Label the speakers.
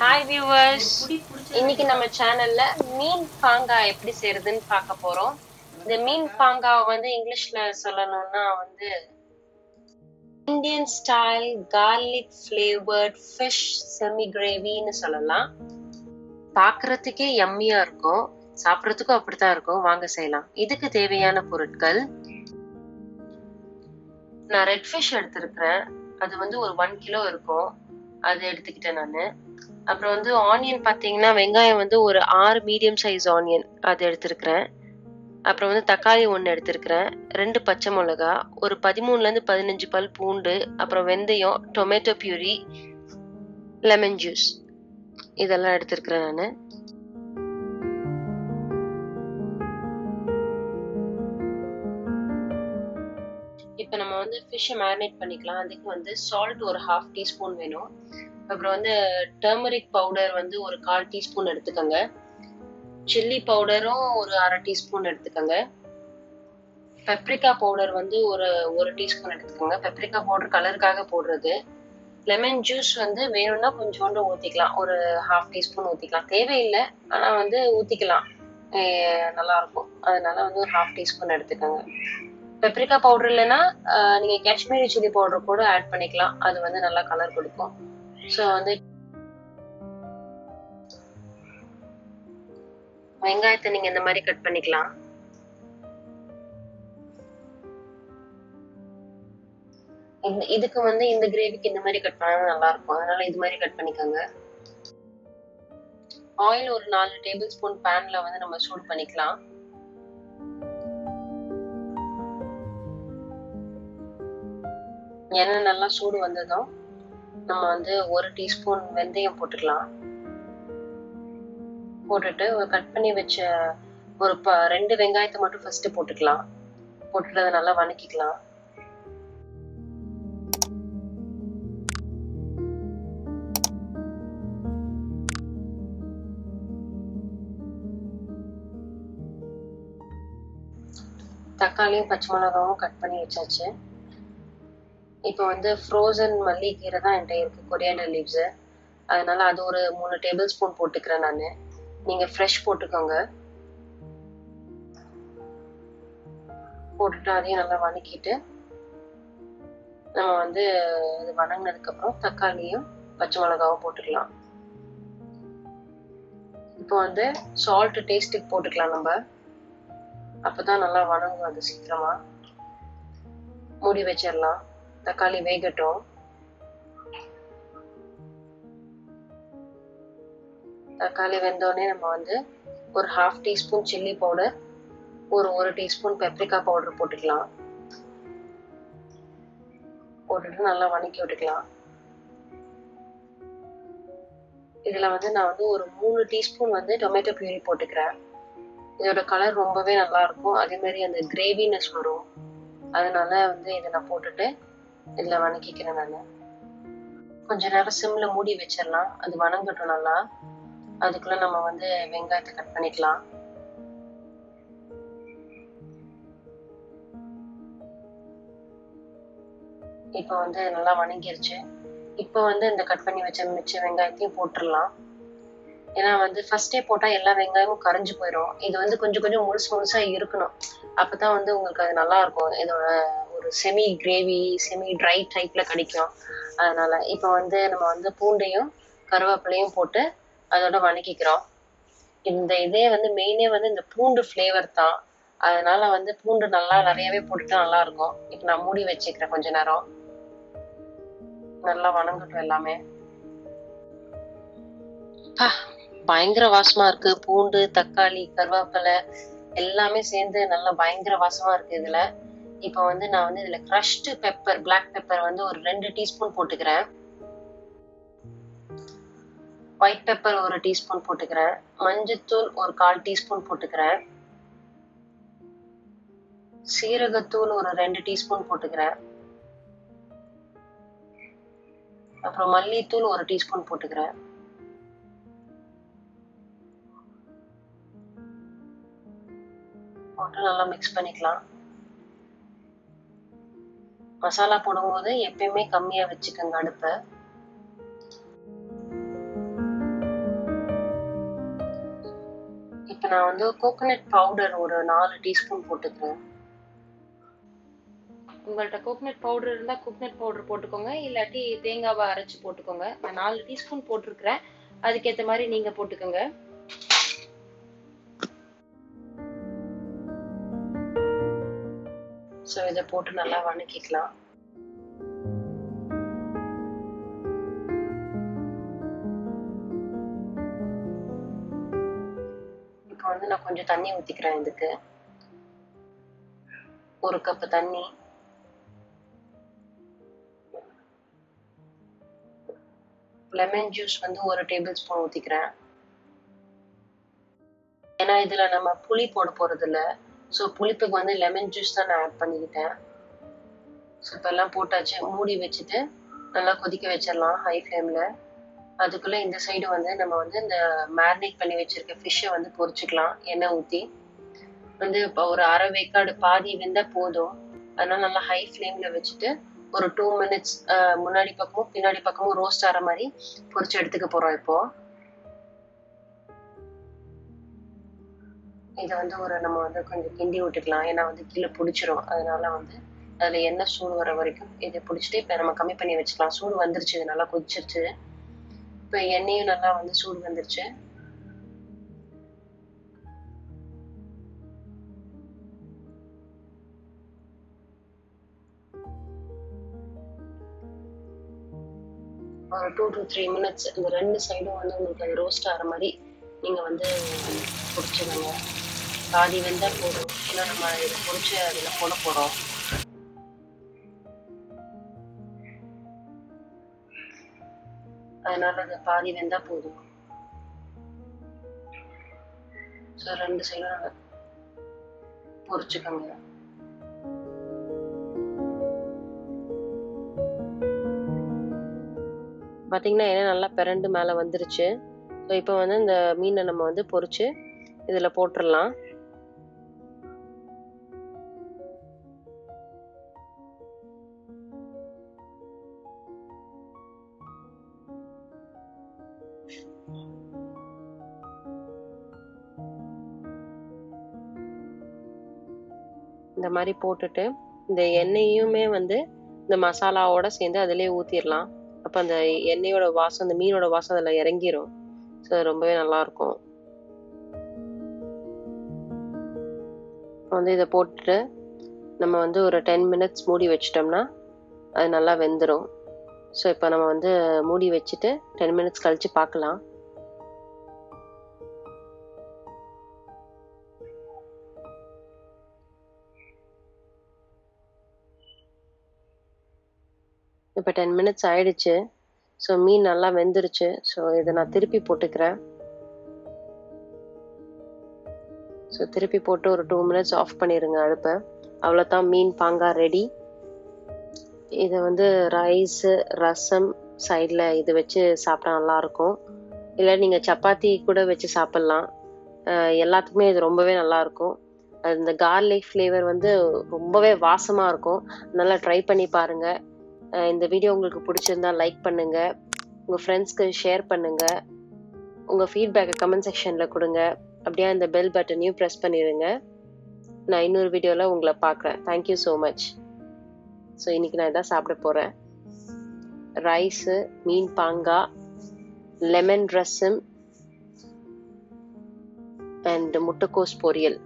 Speaker 1: Hi viewers இன்னைக்கு நம்ம சேனல்ல மீன் பாங்கா எப்படி செய்யறதுன்னு பார்க்க போறோம். இந்த மீன் பாங்காவை வந்து இங்கிலீஷ்ல சொல்லணும்னா வந்து Indian style garlic flavoured fish semi கிரேவின்னு சொல்லலாம். பார்க்கறதுக்கே யம்மியா இருக்கும். சாப்பிட்றதுக்கும் அப்படித்தான் இருக்கும். வாங்க செய்யலாம். இதுக்கு தேவையான பொருட்கள். நான் ரெட் ஃபிஷ் எடுத்திருக்கிறேன். அது வந்து ஒரு ஒன் கிலோ இருக்கும். அது எடுத்துக்கிட்டேன் நான். அப்புறம் வந்து ஆனியன் பார்த்தீங்கன்னா வெங்காயம் வந்து ஒரு ஆறு மீடியம் சைஸ் ஆனியன் அது எடுத்திருக்கிறேன். அப்புறம் வந்து தக்காளி ஒன்று எடுத்திருக்கிறேன். ரெண்டு பச்சை மிளகா ஒரு பதிமூணுலேருந்து பதினஞ்சு பல் பூண்டு அப்புறம் வெந்தயம் டொமேட்டோ பியூரி லெமன் ஜூஸ் இதெல்லாம் எடுத்திருக்கிறேன் நான். இப்போ நம்ம வந்து ஃபிஷ்ஷை மேரினேட் பண்ணிக்கலாம். அதுக்கு வந்து சால்ட் ஒரு ஹாஃப் டீஸ்பூன் வேணும். அப்புறம் வந்து டர்மரிக் பவுடர் வந்து ஒரு கால் டீஸ்பூன் எடுத்துக்கோங்க. சில்லி பவுடரும் ஒரு அரை டீஸ்பூன் எடுத்துக்கோங்க. பெப்ரிக்கா பவுடர் வந்து ஒரு ஒரு டீஸ்பூன் எடுத்துக்கோங்க. பெப்ரிக்கா பவுடர் கலருக்காக போடுறது. லெமன் ஜூஸ் வந்து வேணும்னா கொஞ்சோண்டு ஊற்றிக்கலாம் ஒரு ஹாஃப் டீஸ்பூன் ஊற்றிக்கலாம் தேவையில்லை ஆனால் வந்து ஊற்றிக்கலாம் நல்லா இருக்கும் அதனால வந்து ஒரு ஹாஃப் டீஸ்பூன் எடுத்துக்கோங்க. பெப்ரிக்கா பவுடர் இல்லைன்னா நீங்கள் காஷ்மீரி சில்லி பவுடர் கூட ஆட் பண்ணிக்கலாம். அது வந்து நல்லா கலர் கொடுக்கும். ஸோ வந்து வெங்காயத்தை நீங்க இந்த மாதிரி கட் பண்ணிக்கலாம். இதுக்கு வந்து இந்த கிரேவிக்கு இந்த மாதிரி கட் பண்ணா நல்லா இருக்கும் அதனால இது மாதிரி கட் பண்ணிக்கோங்க. ஆயில் ஒரு நாலு டேபிள் ஸ்பூன் பேன்ல வந்து நம்ம சூடு பண்ணிக்கலாம். எண்ணெய் நல்லா சூடு வந்ததும் நம்ம வந்து ஒரு டீஸ்பூன் வெந்தயம் போட்டுக்கலாம். போட்டுட்டு கட் பண்ணி வச்ச ஒரு ப ரெண்டு வெங்காயத்தை மட்டும் ஃபர்ஸ்ட் போட்டுக்கலாம். போட்டுட்டு அதை நல்லா வதக்கிக்கலாம் தக்காளியும் பச்சை மிளகாவும் கட் பண்ணி வச்சாச்சு. இப்போ வந்து ஃப்ரோசன் மல்லிகீரை தான் என்கிட்ட இருக்கு கொரியாண்டர் லீவ்ஸு அதனால அது ஒரு மூணு டேபிள் ஸ்பூன் போட்டுக்கிறேன் நான். நீங்கள் ஃப்ரெஷ் போட்டுக்கோங்க. போட்டுட்டு அதையும் நல்லா வணக்கிட்டு நம்ம வந்து இது வதங்கினதுக்கப்புறம் தக்காளியும் பச்சை மிளகாவும் போட்டுக்கலாம். இப்போ வந்து சால்ட் டேஸ்ட்டுக்கு போட்டுக்கலாம் நம்ம. அப்பதான் நல்லா வணங்கும் அது சீக்கிரமா. மூடி வச்சிடலாம். தக்காளி வேகட்டும். தக்காளி வெந்தோடனே நம்ம வந்து ஒரு ஹாஃப் டீஸ்பூன் சில்லி பவுடர் ஒரு ஒரு டீஸ்பூன் பெப்ரிக்கா பவுடர் போட்டுக்கலாம். போட்டுட்டு நல்லா வதக்கி விட்டுக்கலாம். இதுல வந்து நான் வந்து ஒரு மூணு டீஸ்பூன் வந்து டொமேட்டோ பியூரி போட்டுக்கிறேன். இதோட கலர் ரொம்பவே நல்லா இருக்கும். அதே மாதிரி அந்த கிரேவினஸ் வரும். அதனால வந்து இதை நான் போட்டுட்டு இதில் வணக்கிக்கிறேன் நான். கொஞ்ச நேரம் சிம்ல மூடி வச்சிடலாம். அது வணங்கட்டும் நல்லா. அதுக்குள்ள நம்ம வந்து வெங்காயத்தை கட் பண்ணிக்கலாம். இப்போ வந்து நல்லா வணங்கிருச்சு. இப்போ வந்து இந்த கட் பண்ணி வச்ச மிச்ச வெங்காயத்தையும் போட்டுடலாம். ஏன்னா வந்து ஃபர்ஸ்டே போட்டால் எல்லா வெங்காயமும் கரைஞ்சு போயிடும் இது வந்து கொஞ்சம் கொஞ்சம் முழுசு முழுசா இருக்கணும். அப்பதான் வந்து உங்களுக்கு அது நல்லா இருக்கும். இதோட ஒரு செமி கிரேவி செமி ட்ரை டைப்ல கிடைக்கும். அதனால இப்போ வந்து நம்ம வந்து பூண்டையும் கருவேப்பிலையும் போட்டு அதோட வணக்கிக்கிறோம். இந்த இதே வந்து மெயினே வந்து இந்த பூண்டு ஃப்ளேவர் தான். அதனால வந்து பூண்டு நல்லா நிறையவே போட்டுட்டு நல்லா இருக்கும். இப்போ நான் மூடி வச்சுக்கிறேன் கொஞ்ச நேரம். நல்லா வணங்கட்டும் எல்லாமே. பயங்கர வாசமா இருக்கு. பூண்டு தக்காளி கருவேப்பிலை எல்லாமே சேர்ந்து நல்லா பயங்கர வாசமா இருக்கு இதுல. இப்போ வந்து நான் வந்து இதுல க்ரஷ்டு பெப்பர் பிளாக் பெப்பர் வந்து ஒரு ரெண்டு டீஸ்பூன் போட்டுக்கிறேன். ஒயிட் பெப்பர் ஒரு டீஸ்பூன் போட்டுக்கிறேன். மஞ்சத்தூள் ஒரு கால் டீஸ்பூன் போட்டுக்கிறேன். சீரகத்தூள் ஒரு ரெண்டு டீஸ்பூன் போட்டுக்கிறேன். அப்புறம் மல்லித்தூள் ஒரு டீஸ்பூன் போட்டுக்கிறேன். போட்டு நல்லா மிக்ஸ் பண்ணிக்கலாம். மசாலா போடும்போது எப்பயுமே கம்மியாக வச்சுக்கோங்க அடுப்பை. இப்போ நான் வந்து கோகோனட் பவுடர் ஒரு நாலு டீஸ்பூன் போட்டுக்கிறேன். உங்கள்கிட்ட கோகனட் பவுடர் இருந்தால் கோகனட் பவுடர் போட்டுக்கோங்க. இல்லாட்டி தேங்காவை அரைச்சி போட்டுக்கோங்க. நான் நாலு டீஸ்பூன் போட்டிருக்கிறேன். அதுக்கேற்ற மாதிரி நீங்கள் போட்டுக்கோங்க. ஸோ இதை போட்டு நல்லா வணக்கிக்கலாம். இப்போ வந்து நான் கொஞ்சம் தண்ணி ஊற்றிக்கிறேன் இதுக்கு. ஒரு கப்பு தண்ணி. லெமன் ஜூஸ் வந்து ஒரு டேபிள் ஸ்பூன் ஊற்றிக்கிறேன் ஏன்னா இதில் நம்ம புளி போட போகிறது இல்லை ஸோ புளிப்புக்கு வந்து லெமன் ஜூஸ் தான் நான் ஆட் பண்ணிக்கிட்டேன். ஸோ இப்போல்லாம் போட்டாச்சு. மூடி வச்சுட்டு நல்லா கொதிக்க வச்சிடலாம் ஹை ஃப்ளேமில் அதுக்குள்ளே இந்த சைடு வந்து நம்ம வந்து இந்த மேரினேட் பண்ணி வச்சிருக்க ஃபிஷ்ஷை வந்து பொரிச்சுக்கலாம் எண்ணெய் ஊற்றி வந்து இப்போ ஒரு அரை வேக்காடு பாதி வெந்தால் போதும். அதனால் நல்லா ஹை ஃப்ளேமில் வச்சுட்டு ஒரு டூ மினிட்ஸ் முன்னாடி பக்கமும் பின்னாடி பக்கமும் ரோஸ்ட் ஆகிற மாதிரி பொரிச்சு எடுத்துக்க போகிறோம் இப்போ. இதை வந்து ஒரு நம்ம வந்து கொஞ்சம் கிண்டி விட்டுக்கலாம். ஏன்னா வந்து கீழே பிடிச்சிரும். அதனால வந்து அதில் எண்ணெய் சூடு வர வரைக்கும் இதை பிடிச்சிட்டு இப்போ நம்ம கம்மி பண்ணி வச்சுக்கலாம். சூடு வந்துருச்சு. இது நல்லா கொதிச்சிருச்சு. இப்போ எண்ணெயும் நல்லா வந்து சூடு வந்துருச்சு. ஒரு டூ டு த்ரீ மினிட்ஸ் இந்த ரெண்டு சைடும் வந்து உங்களுக்கு அது ரோஸ்ட் ஆகிற மாதிரி நீங்கள் வந்து பிடிச்சிக்கோங்க பாதி வெந்தால் போதும். ஏன்னா நம்ம இதை பொறிச்சு அதில் போட போகிறோம் அதனால அது பாதி வெந்தால் போதும். ஸோ ரெண்டு சைடும் நல்லா பொறிச்சுக்கோங்க. பார்த்தீங்கன்னா ஏன்னா நல்லா பிறண்டு மேலே வந்துருச்சு. ஸோ இப்போ வந்து இந்த மீனை நம்ம வந்து பொறிச்சு இதில் போட்டுடலாம் இந்த மாதிரி போட்டுட்டு இந்த எண்ணெயுமே வந்து இந்த மசாலாவோட சேர்ந்து அதிலே ஊற்றிடலாம் அப்போ அந்த எண்ணெயோட வாசம் அந்த மீனோட வாசம் அதில் இறங்கிரும். ஸோ ரொம்பவே நல்லா இருக்கும் வந்து இதை போட்டுட்டு நம்ம வந்து ஒரு டென் மினிட்ஸ் மூடி வச்சிட்டோம்னா அது நல்லா வெந்துடும் ஸோ இப்போ நம்ம வந்து மூடி வச்சுட்டு டென் மினிட்ஸ் கழித்து பார்க்கலாம் இப்போ டென் மினிட்ஸ் ஆயிடுச்சு. ஸோ மீன் நல்லா வெந்துருச்சு. ஸோ இதை நான் திருப்பி போட்டுக்கிறேன். ஸோ திருப்பி போட்டு ஒரு டூ மினிட்ஸ் ஆஃப் பண்ணிடுங்க அடுப்பை. அவ்வளோதான் மீன் பாங்கா ரெடி இதை வந்து ரைஸு ரசம் சைடில் இது வச்சு சாப்பிட்டா நல்லாயிருக்கும். இல்லை நீங்கள் சப்பாத்தி கூட வச்சு சாப்பிட்லாம். எல்லாத்துக்குமே இது ரொம்பவே நல்லாயிருக்கும். அது இந்த கார்லிக் ஃப்ளேவர் வந்து ரொம்பவே வாசமாக இருக்கும். நல்லா ட்ரை பண்ணி பாருங்கள் இந்த வீடியோ உங்களுக்கு பிடிச்சிருந்தா லைக் பண்ணுங்க. உங்கள் ஃப்ரெண்ட்ஸ்க்கு ஷேர் பண்ணுங்க. உங்கள் ஃபீட்பேக்கை கமெண்ட் செக்ஷனில் கொடுங்க. அப்படியே அந்த பெல் பட்டனையும் ப்ரெஸ் பண்ணிடுங்க. நான் இன்னொரு வீடியோவில் உங்களை பார்க்குறேன். தேங்க்யூ ஸோ மச் ஸோ இன்றைக்கி நான் இதான் சாப்பிட போகிறேன் ரைஸு மீன் பாங்கா லெமன் ரசம் அண்ட் முட்டைக்கோஸ் பொரியல்.